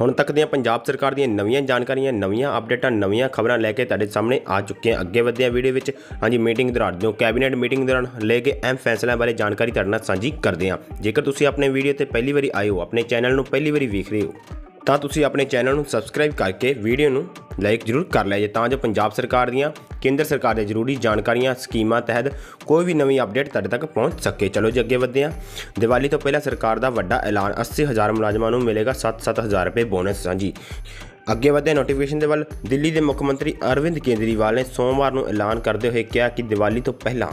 ਹੁਣ ਤੱਕ ਦੀਆਂ ਪੰਜਾਬ ਸਰਕਾਰ ਦੀਆਂ ਨਵੀਆਂ ਜਾਣਕਾਰੀਆਂ, ਨਵੀਆਂ ਅਪਡੇਟਾਂ ਨਵੀਆਂ ਖਬਰਾਂ ਲੈ ਕੇ ਤੁਹਾਡੇ ਸਾਹਮਣੇ ਆ ਚੁੱਕੇ ਹਾਂ ਅੱਗੇ ਵਧਦੇ ਹਾਂ ਵੀਡੀਓ ਵਿੱਚ। ਹਾਂਜੀ ਮੀਟਿੰਗ ਦੌਰਾਨ, ਜੋ ਕੈਬਨਿਟ ਮੀਟਿੰਗ ਦੌਰਾਨ ਲੈ ਕੇ ਅਹਿਮ ਫੈਸਲਿਆਂ ਬਾਰੇ ਜਾਣਕਾਰੀ ਤੁਹਾਡੇ ਨਾਲ ਸਾਂਝੀ ਕਰਦੇ ਹਾਂ। ਜੇਕਰ ਤੁਸੀਂ ਆਪਣੇ ਵੀਡੀਓ ਤੇ ਪਹਿਲੀ ਵਾਰੀ ਆਏ ਹੋ, ਆਪਣੇ ਚੈਨਲ ਨੂੰ ਪਹਿਲੀ ਵਾਰੀ ਵੇਖ ਰਹੇ ਹੋ, ਤਾਂ ਤੁਸੀਂ ਆਪਣੇ ਚੈਨਲ ਨੂੰ ਸਬਸਕ੍ਰਾਈਬ ਕਰਕੇ ਵੀਡੀਓ ਨੂੰ ਲਾਈਕ ਜ਼ਰੂਰ ਕਰ ਲਿਆ ਜੇ ਤਾਂ ਜੋ ਪੰਜਾਬ ਸਰਕਾਰ ਦੀਆਂ, ਕੇਂਦਰ ਸਰਕਾਰ ਦੇ ਜ਼ਰੂਰੀ ਜਾਣਕਾਰੀਆਂ, ਸਕੀਮਾਂ ਤਹਿਤ ਕੋਈ ਵੀ ਨਵੀਂ ਅਪਡੇਟ ਤੁਹਾਡੇ ਤੱਕ ਪਹੁੰਚ ਸਕੇ। ਚਲੋ ਜੀ ਅੱਗੇ ਵਧਦੇ ਹਾਂ। ਦੀਵਾਲੀ ਤੋਂ ਪਹਿਲਾਂ ਸਰਕਾਰ ਦਾ ਵੱਡਾ ਐਲਾਨ 80000 ਮੁਲਾਜ਼ਮਾਂ ਨੂੰ ਮਿਲੇਗਾ 7-7000 ਰੁਪਏ ਬੋਨਸ। ਹਾਂਜੀ। ਅੱਗੇ ਵਧਦੇ ਨੋਟੀਫਿਕੇਸ਼ਨ ਦੇ ਵੱਲ। ਦਿੱਲੀ ਦੇ ਮੁੱਖ ਮੰਤਰੀ ਅਰਵਿੰਦ ਕੇਜਰੀਵਾਲ ਨੇ ਸੋਮਵਾਰ ਨੂੰ ਐਲਾਨ ਕਰਦੇ ਹੋਏ ਕਿਹਾ ਕਿ ਦੀਵਾਲੀ ਤੋਂ ਪਹਿਲਾਂ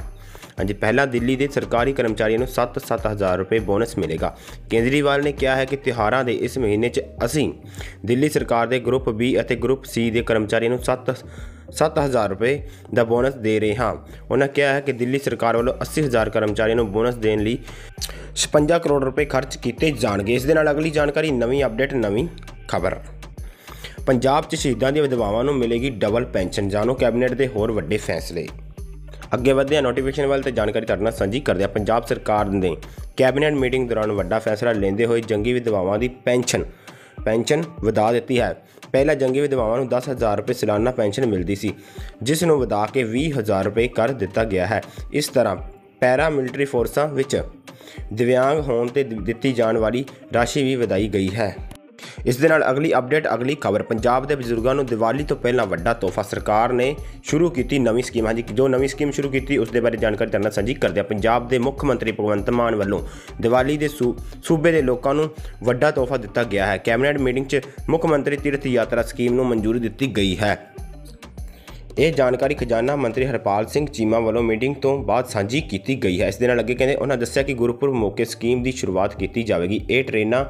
ਹਾਂਜੀ, ਪਹਿਲਾਂ ਦਿੱਲੀ ਦੇ ਸਰਕਾਰੀ ਕਰਮਚਾਰੀਆਂ ਨੂੰ 7-7000 ਰੁਪਏ ਬੋਨਸ ਮਿਲੇਗਾ। ਕੇਜਰੀਵਾਲ ਨੇ ਕਿਹਾ ਹੈ ਕਿ ਤਿਉਹਾਰਾਂ ਦੇ ਇਸ ਮਹੀਨੇ 'ਚ ਅਸੀਂ ਦਿੱਲੀ ਸਰਕਾਰ ਦੇ ਗਰੁੱਪ ਬੀ ਅਤੇ ਗਰੁੱਪ ਸੀ ਦੇ ਕਰਮਚਾਰੀਆਂ ਨੂੰ 7 7000 ਰੁਪਏ ਦਾ ਬੋਨਸ ਦੇ ਰਹੇ ਹਾਂ। ਉਹਨਾਂ ਕਿਹਾ ਹੈ ਕਿ ਦਿੱਲੀ ਸਰਕਾਰ ਵੱਲੋਂ 80000 ਕਰਮਚਾਰੀਆਂ ਨੂੰ ਬੋਨਸ ਦੇਣ ਲਈ 56 ਕਰੋੜ ਰੁਪਏ ਖਰਚ ਕੀਤੇ ਜਾਣਗੇ। ਇਸ ਦੇ ਨਾਲ ਅਗਲੀ ਜਾਣਕਾਰੀ, ਨਵੀਂ ਅਪਡੇਟ, ਨਵੀਂ ਖਬਰ। ਪੰਜਾਬ 'ਚ ਸ਼ਹੀਦਾਂ ਦੀਆਂ ਵਿਧਵਾਵਾਂ ਨੂੰ ਮਿਲੇਗੀ ਡਬਲ ਪੈਨਸ਼ਨ, ਜਾਣੋ ਕੈਬਨਿਟ ਦੇ ਹੋਰ ਵੱਡੇ ਫੈਸਲੇ। ਅੱਗੇ ਵਧਦੇ ਹਾਂ ਨੋਟੀਫਿਕੇਸ਼ਨ ਵੱਲ ਤੇ ਜਾਣਕਾਰੀ ਤੁਹਾਡੇ ਨਾਲ ਸਾਂਝੀ ਕਰਦੇ ਹਾਂ। ਪੰਜਾਬ ਸਰਕਾਰ ਨੇ ਕੈਬਨਿਟ ਮੀਟਿੰਗ ਦੌਰਾਨ ਵੱਡਾ ਫੈਸਲਾ ਲੈਂਦੇ ਹੋਏ ਜੰਗੀ ਵਿਧਵਾਵਾਂ ਦੀ ਪੈਨਸ਼ਨ ਪੈਨਸ਼ਨ ਵਧਾ ਦਿੱਤੀ ਹੈ। ਪਹਿਲਾਂ ਜੰਗੀ ਵਿਧਵਾਵਾਂ ਨੂੰ 10000 ਰੁਪਏ ਸਾਲਾਨਾ ਪੈਨਸ਼ਨ ਮਿਲਦੀ ਸੀ, ਜਿਸ ਨੂੰ ਵਧਾ ਕੇ 20000 ਰੁਪਏ ਕਰ ਦਿੱਤਾ ਗਿਆ ਹੈ। ਇਸ ਤਰ੍ਹਾਂ ਪੈਰਾ ਮਿਲਟਰੀ ਫੋਰਸਾਂ ਵਿੱਚ ਦਿਵਿਆਂਗ ਹੋਣ ਤੇ ਦਿੱਤੀ ਜਾਣ ਵਾਲੀ ਰਾਸ਼ੀ ਵੀ ਵਧਾਈ ਗਈ ਹੈ। ਇਸ ਦੇ ਨਾਲ ਅਗਲੀ ਅਪਡੇਟ, ਅਗਲੀ ਖਬਰ। ਪੰਜਾਬ ਦੇ ਬਜ਼ੁਰਗਾਂ ਨੂੰ ਦੀਵਾਲੀ ਤੋਂ ਪਹਿਲਾਂ ਵੱਡਾ ਤੋਹਫਾ ਸਰਕਾਰ ਨੇ ਸ਼ੁਰੂ ਕੀਤੀ ਨਵੀਂ ਸਕੀਮ। ਹਾਂਜੀ, ਜੋ ਨਵੀਂ ਸਕੀਮ ਸ਼ੁਰੂ ਕੀਤੀ, ਉਸ ਦੇ ਬਾਰੇ ਜਾਣਕਾਰੀ ਤੁਹਾਡੇ ਨਾਲ ਸਾਂਝੀ ਕਰਦੇ ਹਾਂ। ਪੰਜਾਬ ਦੇ ਮੁੱਖ ਮੰਤਰੀ ਭਗਵੰਤ ਮਾਨ ਵੱਲੋਂ ਦੀਵਾਲੀ ਦੇ ਸੂ- ਸੂਬੇ ਦੇ ਲੋਕਾਂ ਨੂੰ ਵੱਡਾ ਤੋਹਫਾ ਦਿੱਤਾ ਗਿਆ ਹੈ। ਕੈਬਨਿਟ ਮੀਟਿੰਗ 'ਚ ਮੁੱਖ ਮੰਤਰੀ ਤੀਰਥ ਯਾਤਰਾ ਸਕੀਮ ਨੂੰ ਮਨਜ਼ੂਰੀ ਦਿੱਤੀ ਗਈ ਹੈ। ਇਹ ਜਾਣਕਾਰੀ ਖਜ਼ਾਨਾ ਮੰਤਰੀ ਹਰਪਾਲ ਸਿੰਘ ਚੀਮਾ ਵੱਲੋਂ ਮੀਟਿੰਗ ਤੋਂ ਬਾਅਦ ਸਾਂਝੀ ਕੀਤੀ ਗਈ ਹੈ। ਇਸ ਦੇ ਨਾਲ ਅੱਗੇ ਕਹਿੰਦੇ, ਉਹਨਾਂ ਦੱਸਿਆ ਕਿ ਗੁਰਪੁਰਬ ਮੌਕੇ ਸਕੀਮ ਦੀ ਸ਼ੁਰੂਆਤ ਕੀਤੀ ਜਾਵੇਗੀ। ਇਹ ਟ੍ਰੇਨਾਂ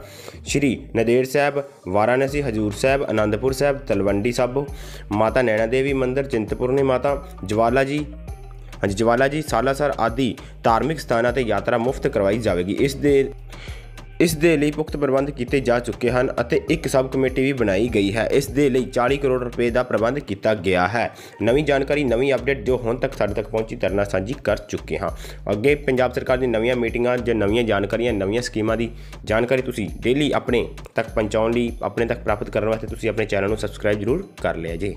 ਸ਼੍ਰੀ ਨਦੇੜ ਸਾਹਿਬ, ਵਾਰਾਣਸੀ ਹਜੂਰ ਸਾਹਿਬ ਆਨੰਦਪੁਰ ਸਾਹਿਬ, ਤਲਵੰਡੀ ਸਾਬੋ ਮਾਤਾ ਨੈਣਾ ਦੇਵੀ ਮੰਦਿਰ ਚਿੰਤਪੁਰਨੀ ਮਾਤਾ ਜਵਾਲਾ ਜੀ ਹਾਂਜੀ ਜਵਾਲਾ ਜੀ ਸਾਲਾਸਰ ਆਦਿ ਧਾਰਮਿਕ ਸਥਾਨਾਂ ਤੇ ਯਾਤਰਾ ਮੁਫਤ ਕਰਵਾਈ ਜਾਵੇਗੀ। ਇਸ ਦੇ ਇਸ ਦੇ ਲਈ ਪੁਖਤ ਪ੍ਰਬੰਧ ਕੀਤੇ ਜਾ ਚੁੱਕੇ ਹਨ ਅਤੇ ਇੱਕ ਸਬ ਕਮੇਟੀ ਵੀ ਬਣਾਈ ਗਈ ਹੈ। ਇਸ ਦੇ ਲਈ 40 ਕਰੋੜ ਰੁਪਏ ਦਾ ਪ੍ਰਬੰਧ ਕੀਤਾ ਗਿਆ ਹੈ। ਨਵੀਂ ਜਾਣਕਾਰੀ, ਨਵੀਂ ਅਪਡੇਟ ਜੋ ਹੁਣ ਤੱਕ ਸਾਡੇ ਤੱਕ ਪਹੁੰਚੀ ਤਰਨਾ ਸਾਂਝੀ ਕਰ ਚੁੱਕੇ ਹਾਂ। ਅੱਗੇ ਪੰਜਾਬ ਸਰਕਾਰ ਦੀ ਨਵੀਆਂ ਮੀਟਿੰਗਾਂ ਜਾਂ ਨਵੀਆਂ ਜਾਣਕਾਰੀਆਂ, ਨਵੀਆਂ ਸਕੀਮਾਂ ਦੀ ਜਾਣਕਾਰੀ ਤੁਸੀਂ ਡੇਲੀ ਆਪਣੇ ਤੱਕ ਪਹੁੰਚਾਉਣ ਲਈ, ਆਪਣੇ ਤੱਕ ਪ੍ਰਾਪਤ ਕਰਨ ਵਾਸਤੇ ਤੁਸੀਂ ਆਪਣੇ ਚੈਨਲ ਨੂੰ ਸਬਸਕ੍ਰਾਈਬ ਜ਼ਰੂਰ ਕਰ ਲਿਆ ਜੀ।